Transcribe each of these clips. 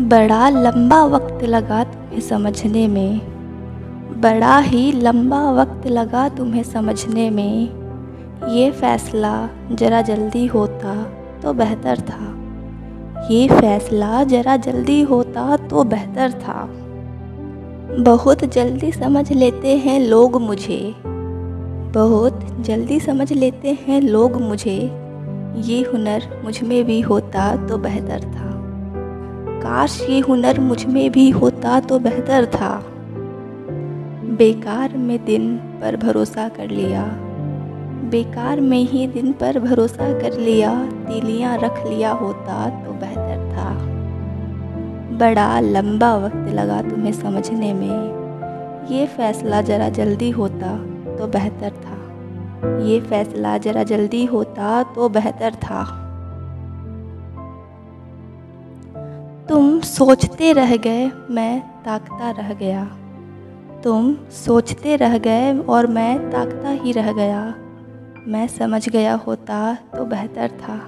बड़ा लंबा वक्त लगा तुम्हें समझने में। बड़ा ही लंबा वक्त लगा तुम्हें समझने में। ये फ़ैसला ज़रा जल्दी होता तो बेहतर था। ये फ़ैसला ज़रा जल्दी होता तो बेहतर था। बहुत जल्दी समझ लेते हैं लोग मुझे। बहुत जल्दी समझ लेते हैं लोग मुझे। ये हुनर मुझमें भी होता तो बेहतर था। काश ये हुनर मुझमें भी होता तो बेहतर था। बेकार में दिन पर भरोसा कर लिया। बेकार में ही दिन पर भरोसा कर लिया। तीलियाँ रख लिया होता तो बेहतर था। बड़ा लंबा वक्त लगा तुम्हें समझने में। ये फ़ैसला ज़रा जल्दी होता तो बेहतर था। ये फ़ैसला ज़रा जल्दी होता तो बेहतर था। तुम सोचते रह गए, मैं ताकता रह गया। तुम सोचते रह गए और मैं ताकता ही रह गया। मैं समझ गया होता तो बेहतर था।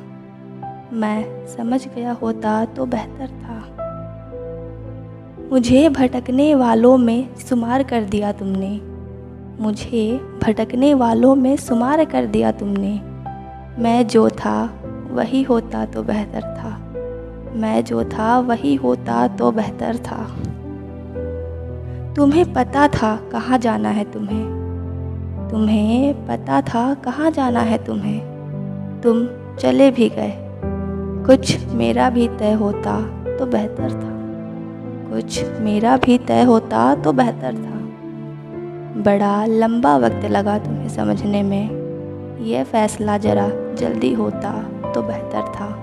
मैं समझ गया होता तो बेहतर था। मुझे भटकने वालों में शुमार कर दिया तुमने। मुझे भटकने वालों में शुमार कर दिया तुमने। मैं जो था, वही होता तो बेहतर था। मैं जो था, वही होता तो बेहतर था। तुम्हें पता था कहाँ जाना है तुम्हें। तुम्हें पता था कहाँ जाना है तुम्हें। तुम चले भी गए। कुछ मेरा भी तय होता तो बेहतर था। कुछ मेरा भी तय होता तो बेहतर था। बड़ा लंबा वक्त लगा तुम्हें समझने में। यह फ़ैसला ज़रा जल्दी होता तो बेहतर था।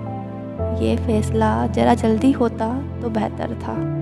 ये फ़ैसला ज़रा जल्दी होता तो बेहतर था।